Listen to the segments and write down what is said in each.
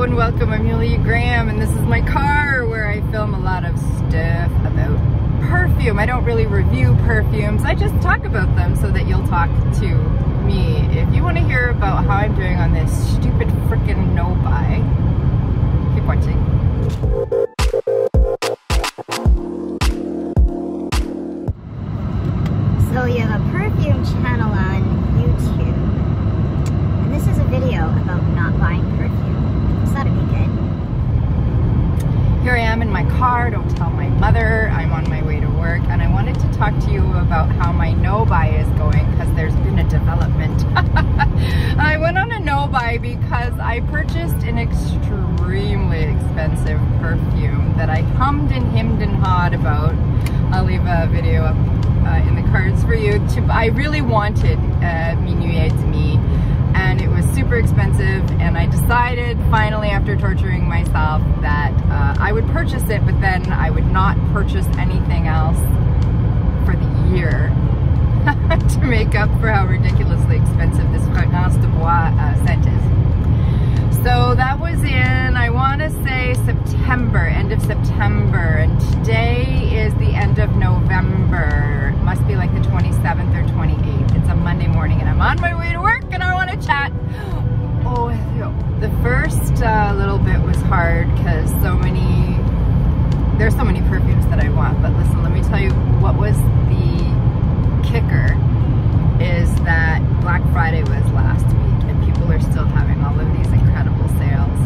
Hello and welcome, I'm Yulia Graham and this is my car where I film a lot of stuff about perfume. I don't really review perfumes, I just talk about them so that you'll talk to me. If you want to hear about how I'm doing on this stupid freaking no-buy, keep watching. Don't tell my mother, I'm on my way to work and I wanted to talk to you about how my no-buy is going because there's been a development. I went on a no-buy because I purchased an extremely expensive perfume that I hummed and hemmed and hawed about. I'll leave a video up uh, in the cards for you. To, I really wanted uh, Minuit Me and it was super expensive and I decided finally after torturing myself that uh, I would purchase it but then I would not purchase anything else for the year to make up for how ridiculously expensive this Fragrance du Bois uh, scent is. So that was in, I want to say September, end of September, and today is the end of November. Must be like the 27th or 28th. It's a Monday morning and I'm on my way to work the first uh, little bit was hard because so many, there's so many perfumes that I want, but listen, let me tell you what was the kicker is that Black Friday was last week and people are still having all of these incredible sales.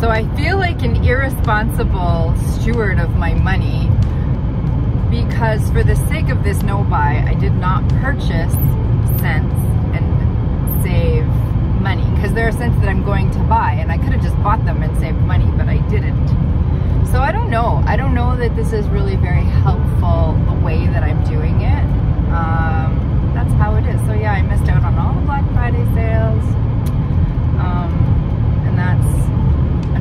So I feel like an irresponsible steward of my money because for the sake of this no-buy, I did not purchase scents and save money because there are scents that I'm going to buy and I could have just bought them and saved money, but I didn't. So I don't know. I don't know that this is really very helpful the way that I'm doing it. Um, that's how it is. So yeah, I missed out on all the Black Friday sales. Um, and that's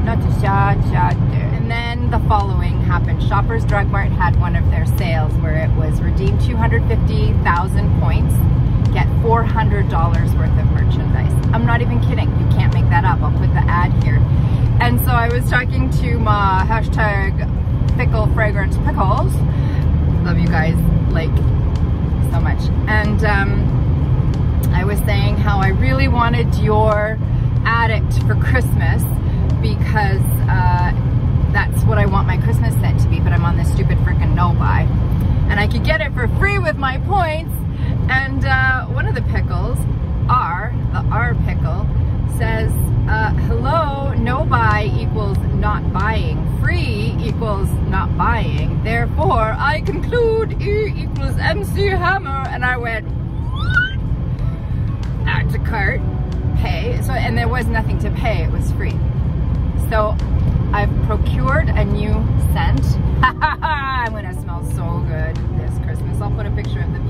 not to shot. And then the following happened. Shoppers Drug Mart had one of their sales where it was redeem 250,000 points, get $400 worth of merchandise. I'm not even kidding. You can't make that up. I'll put the ad here. And so I was talking to my hashtag fickle fragrance pickles. Love you guys like so much. And um, I was saying how I really wanted Dior Addict for Christmas because uh, that's what I want my Christmas scent to be, but I'm on this stupid freaking no-buy. And I could get it for free with my points. And uh, one of the pickles, R, the R pickle, says, uh, hello, no buy equals not buying. Free equals not buying. Therefore, I conclude E equals MC Hammer. And I went, what? Add to cart, pay. So, and there was nothing to pay, it was free. So I've procured a new scent. I'm gonna smell so good this Christmas. I'll put a picture of the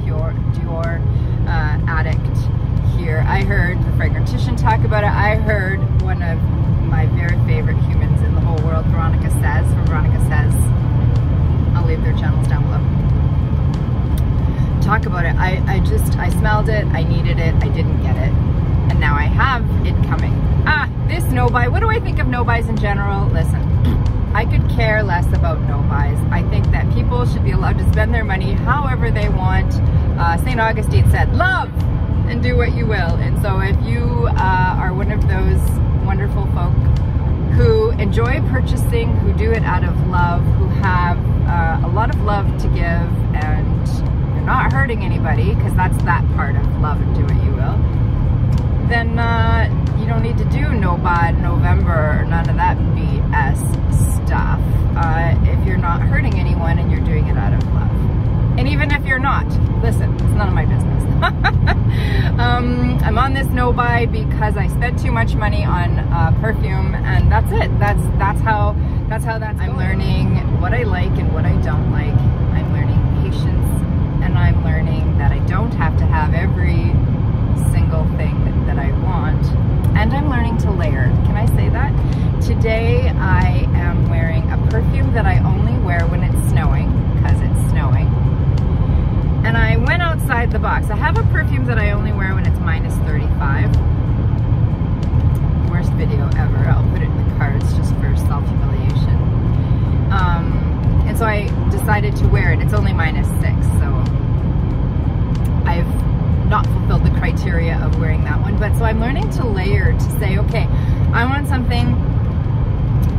Dior uh, Addict here. I heard the Fragrantician talk about it. I heard one of my very favorite humans in the whole world, Veronica Says, from Veronica Says. I'll leave their channels down below. Talk about it. I, I just, I smelled it, I needed it, I didn't get it. And now I have it coming. Ah, this no buy. What do I think of no buys in general? Listen, I could care less about no buys. I think that people should be allowed to spend their money however they want. Uh, St. Augustine said, love and do what you will. And so if you uh, are one of those wonderful folk who enjoy purchasing, who do it out of love, who have uh, a lot of love to give and you're not hurting anybody, because that's that part of love and do what you will, then uh, you don't need to do no bad November or none of that BS stuff uh, if you're not hurting anyone and you're doing it out of. And even if you're not, listen, it's none of my business. um, I'm on this no buy because I spent too much money on uh, perfume, and that's it. That's that's how that's how that's. I'm learning what I like and what I don't like. I'm learning patience, and I'm learning that I the box. I have a perfume that I only wear when it's minus 35. Worst video ever. I'll put it in the cards just for self-humiliation. Um, and so I decided to wear it. It's only minus six, so I've not fulfilled the criteria of wearing that one. But so I'm learning to layer to say, okay, I want something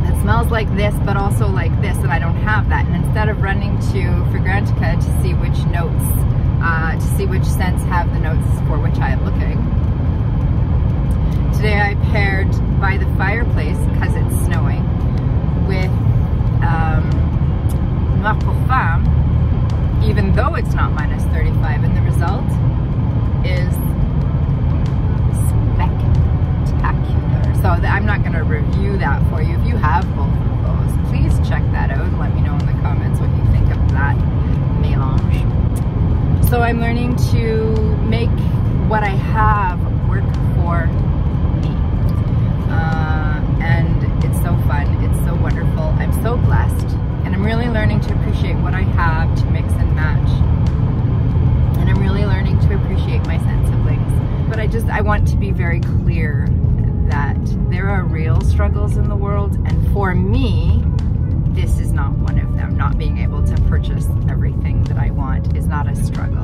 that smells like this, but also like this, and I don't have that. And instead of running to Fragrantica to see which notes uh, to see which scents have the notes for which I am looking, today I paired by the fireplace, because it's snowing, with um, Noir Parfum, even though it's not minus 35, and the result is spectacular. So I'm not going to review that for you. If you have both of those, please check that out and let me know in the comments what you think of that. So I'm learning to make what I have work for me. Uh, and it's so fun. It's so wonderful. I'm so blessed. And I'm really learning to appreciate what I have to mix and match. And I'm really learning to appreciate my sense of siblings. But I just, I want to be very clear that there are real struggles in the world. And for me, this is not one of them. Not being able to purchase everything that I want is not a struggle.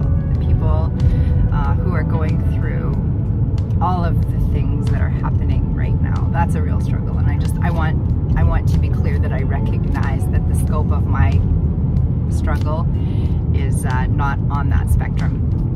That's a real struggle. And I just, I want, I want to be clear that I recognize that the scope of my struggle is uh, not on that spectrum.